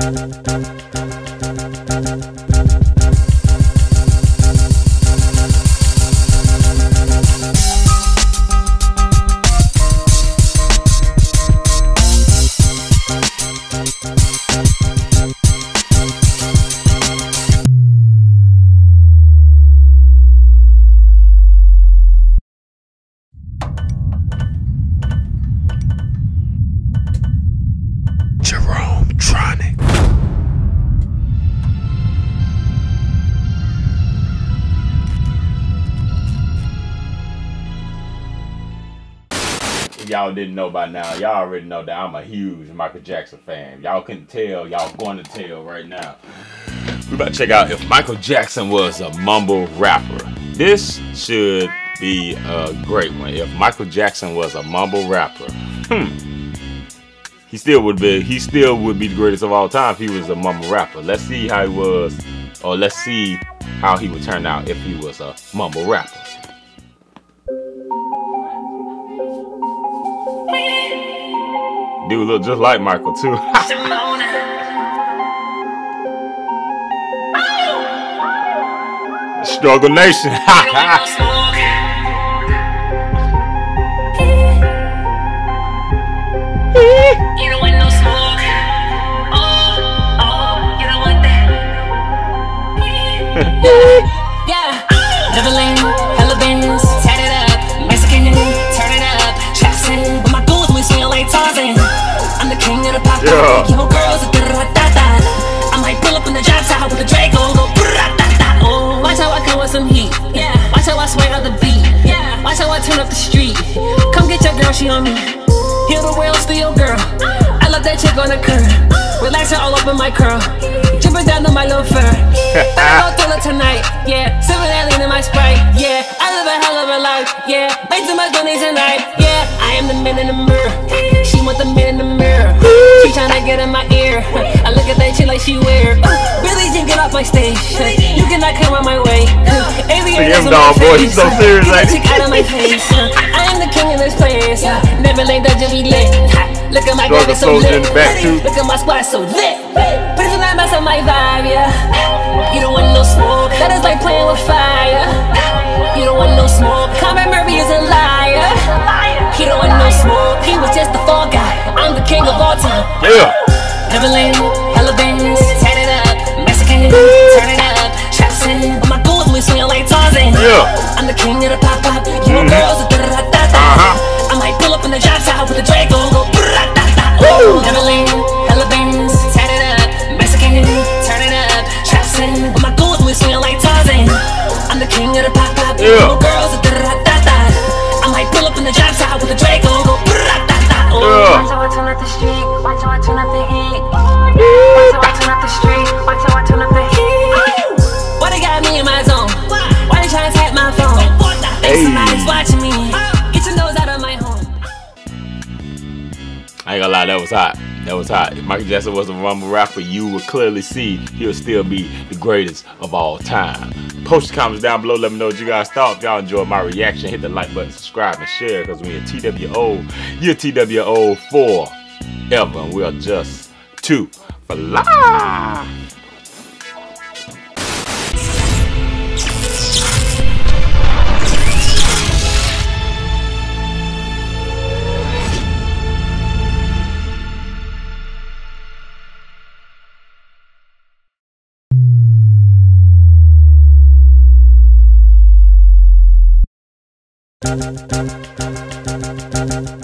Thank you. Y'all didn't know by now, y'all already know that I'm a huge Michael Jackson fan. Y'all couldn't tell, y'all going to tell right now. We about to check out if Michael Jackson was a mumble rapper. This should be a great one. If Michael Jackson was a mumble rapper, hmm, he still would be. He still would be the greatest of all time if he was a mumble rapper. Let's see how he was, or let's see how he would turn out if he was a mumble rapper. Dude look just like Michael too. Struggle Nation. Yeah. Neverland, hella bands, king of the pop. Yeah. You girls. I might pull up in the drop top with the Draco, go da da da. Oh, watch how I come with some heat. Yeah. Watch how I swing out the beat. Yeah. Watch how I turn up the street. Come get your girl, she on me. Heal the world, still girl. I love that chick on the curb. Relax her all up in my curl. Dripping down to my little fur. I go through it tonight. Yeah, sipping that lean in my sprite. Yeah, I live a hell of a life. Yeah, make too much money tonight. Yeah, I am the man in the mirror. She want the man in the mirror. She tryna get in my ear. I look at that shit like she weird. Billie Jean, get off my stage. You cannot come on my way. Alien is him, on my dog, boy. So serious, Get that ain't he? chick out of my face. Uh, I am the king of this place. Uh, never let that just be lit. Look at my Struggle so lit. the back, too. Look at my squad so lit. Do not mess up my vibe, yeah. Yeah. Neverland, hella bands, tat it up. Mexican, turn it up. Jackson, with my goons, we swing like Tarzan. Yeah. I'm the king of the pop pop. You know girls, da da da da da. Uh-huh. I might pull up in the drop top with the Draco, go da da da. Neverland, hella bands, tat it up. Mexican, turn it up. Jackson, with my goons, we swing like Tarzan. I'm the king of the pop pop. You Yeah. know girls, da da da da. I might pull up in the drop top with the Draco, go da da da. Yeah. Watch how I turn up the street. Watch how I turn up the heat. Watch how I turn up the street. Watch how I turn up the heat. Why they got me in my zone? Why they tryna tap my phone? Think Hey. somebody's watching me. Get your nose out of my home. I ain't gonna lie, that was hot. That was hot. If Michael Jackson wasn't a mumble rapper, you would clearly see he'll still be the greatest of all time. Post your comments down below. Let me know what you guys thought. If y'all enjoyed my reaction, hit the like button, subscribe, and share. Because we're TWO. You're TWO forever. And we're just two for life. Thank